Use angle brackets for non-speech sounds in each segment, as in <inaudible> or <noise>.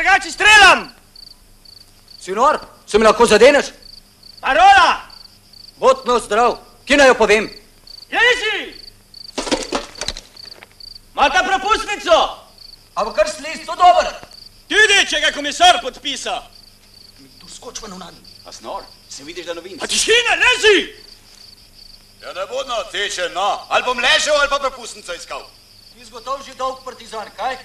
Drugače streljam! Sinor, se mi lahko zadeneš? Parola! Vodno zdrav, kje naj jo povem? Leži! Mata propustnico! A bo kar sliš, to dober. Tudi, če ga komisar podpisa. Tu skoč ven v A snor, se vidiš, da novin. A tišina, leži! Ja, ne bodno, teče, no. Ali bom ležal, ali pa propustnico iskal. Ti zgotov že dolg partizan, kaj?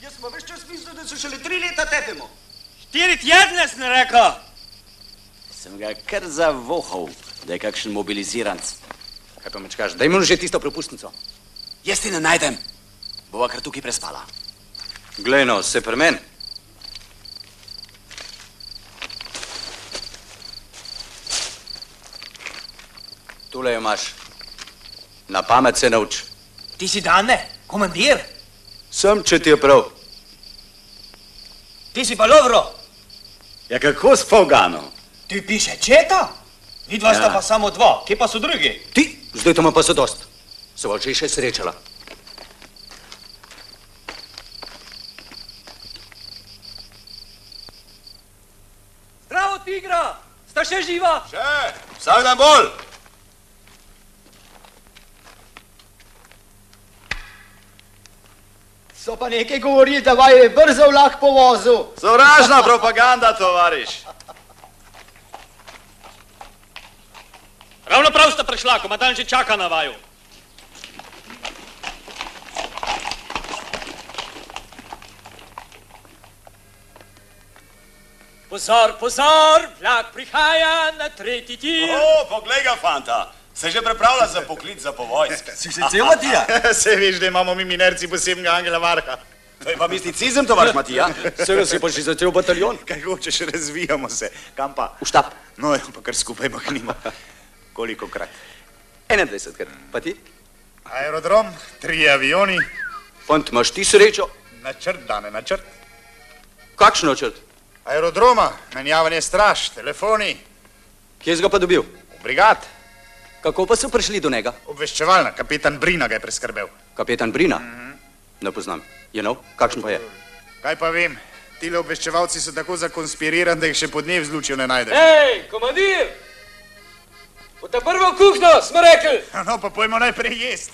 Jaz smo več čas mislil, da se šele tri leta tepemo. Štiri tjedne sem rekel. Sem ga kar zavohal, da je kakšen mobiliziranc. Kaj pa mečkaš, daj mu že tisto propustnico. Jaz ti ne najdem. Bova kar tukaj prespala. Glej no, se pri meni. Tule jo imaš. Na pamet se nauč. Ti si Dane, komandir. Sem, če ti je prav. Ti si pa Lovro. Ja, kako s Fogano? Ti piše četa. Vidva sta Ja. pa samo dva, kje pa so drugi? Ti, zdaj to ima pa so dost. Se bo že še srečala. Zdravo, tigra! Sta še živa? Še, vsak dan bolj. So pa nekaj govorili, da vaj je brzo vlak po vozu. Sovražna propaganda, tovariš. Ravno prav sta prišla, komandant že čaka na vaju. Pozor, pozor, vlak prihaja na tretji tir. O, poglej ga, fanta. Se že pripravlja za poklic za povojsk. Si že cel Matija? <laughs> Se veš, da imamo mi minerci posebnega angela Varha. To je pa misticizem, tovariš Matija. Seveda si pa že začel bataljon. Kaj hočeš, razvijamo se. Kam pa? V štab. No, ja, pa kar skupaj mahnimo. <laughs> Koliko krat? 21 krat. Pa ti? Aerodrom, tri avioni, Fant, imaš ti srečo? načrt, dane načrt. Kakšen načrt? Aerodroma, menjavanje straž, telefoni, Kje si ga pa dobil? brigad, Kako pa so prišli do njega? obveščevalna, kapetan Brina ga je preskrbel. Kapetan Brina? Ne poznam. Je nov? Kakšen pa je? Kaj pa vem, tile obveščevalci so tako zakonspirirani, da jih še pod dnev zlučijo ne najdeš. Hej, komandir! V ta prvo kuhno smo rekli. <laughs> No, pa pojmo najprej jest.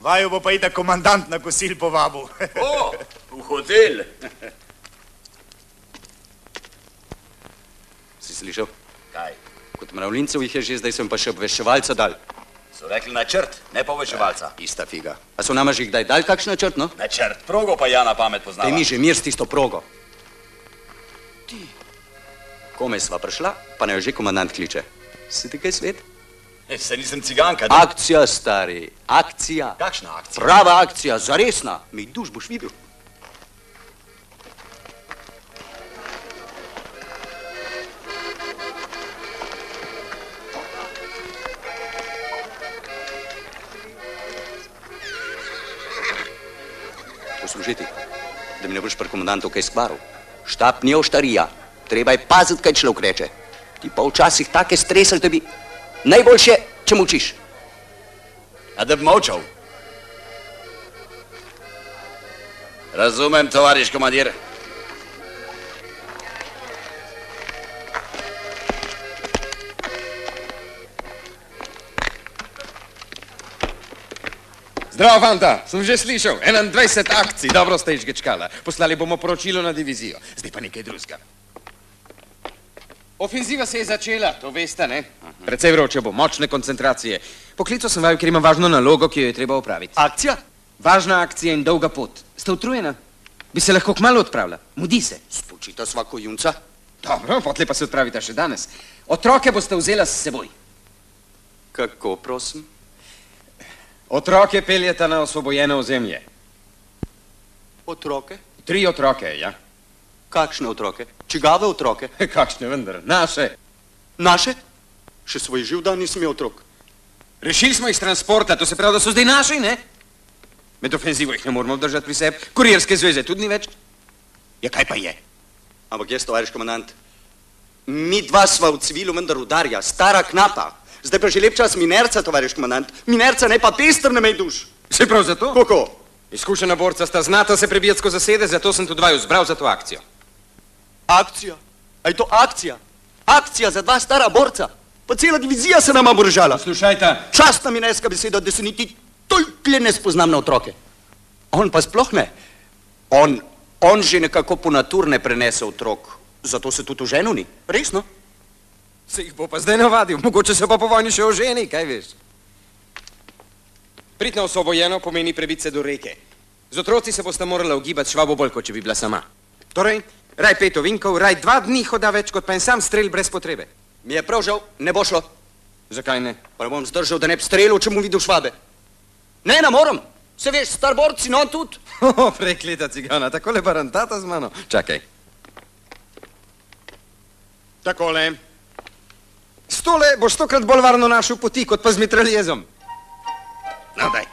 Vaju bo pa itak komandant na kosil povabil. <laughs> O, v hotel. Si slišal? Kaj? Kot mravljincev jih je že, zdaj sem pa še obveščevalca dal. So rekli načrt, ne povečevalca. Ista figa. A so nama že kdaj dal kakšen načrt, no? Načrt, progo pa ja na pamet Daj poznava. mi že mir s tisto progo. Ti. Kome sva prišla, pa naj jo že komandant kliče. Si ti kaj svet? E, Se nisem ciganka. ne? Akcija, stari, akcija. Kakšna akcija? Prava akcija, zaresna. Mi duš boš videl. Poslušaj ti, da mi ne boš pri komandantu kaj skvaril. Štab ni oštarija, treba je paziti, kaj človek reče. Ti pa včasih take stresel tebi. Najboljše, če mučiš. A da bi molčal. Razumem, tovariš komandir. Zdravo, fanta, sem že slišal. 21 akcij, dobro ste izgečkala. Poslali bomo poročilo na divizijo. Zdaj pa nekaj drugega. Ofenziva se je začela, to veste, ne? Predvsej vroče bo, močne koncentracije. Poklical sem vaju, ker imam važno nalogo, ki jo je treba opraviti. Akcija? Važna akcija in dolga pot. Ste utrujena? Bi se lahko kmalo odpravila. Mudi se. Spočita svako junca. Dobro, potlej pa se odpravite še danes. Otroke boste vzela s seboj. Kako, prosim? Otroke peljete na osvobojeno ozemlje. Otroke? Tri otroke, ja. Kakšne otroke? Čigave otroke? <laughs> Kakšne vendar? Naše. Naše? Še svoj živ dan nisem imel otrok. Rešili smo jih s transporta, to se pravi, da so zdaj naši, ne? Med ofenzivo jih ne moramo držati pri sebi, kurirske zveze tudi ni več. Ja, kaj pa je? Ampak jaz, tovariš komandant, mi dva sva v civilu vendar udarja, stara knapa. Zdaj pa že lep čas minerca, tovariš komandant. Minerca ne pa pester ne mej duš. Se prav zato? Kako? Izkušena borca sta znata se prebijati skozi zasede, zato sem tudi vaju zbral za to akcijo. Akcija? A je to akcija? Akcija za dva stara borca? Pa cela divizija se nama oborožala. Slušajte, Častna mi neska beseda, da se niti toliko ne spoznam na otroke. On pa sploh ne. On, on že nekako po natur ne prenese otrok, zato se tudi v ženu ni. Resno? Se jih bo pa zdaj navadil, mogoče se pa po vojni še oženi, kaj veš. Prid na osvobojeno pomeni prebiti se do reke. Z otroci se boste morala ugibati švabo bolj, kot če bi bila sama. Torej, raj pet ovinkov, raj dva dni hoda več, kot pa en sam strel brez potrebe. Mi je prav žal, ne bo šlo. Zakaj ne? Pa ne bom zdržal, da ne bi strelil, če mu videl švabe. Ne, ne morem. Se veš, star borci, no tudi. <laughs> Oh, prekleta cigana, tako le barantata z mano. Čakaj. Takole. Stole boš stokrat bolj varno našel poti, kot pa z mitraljezom. No, daj.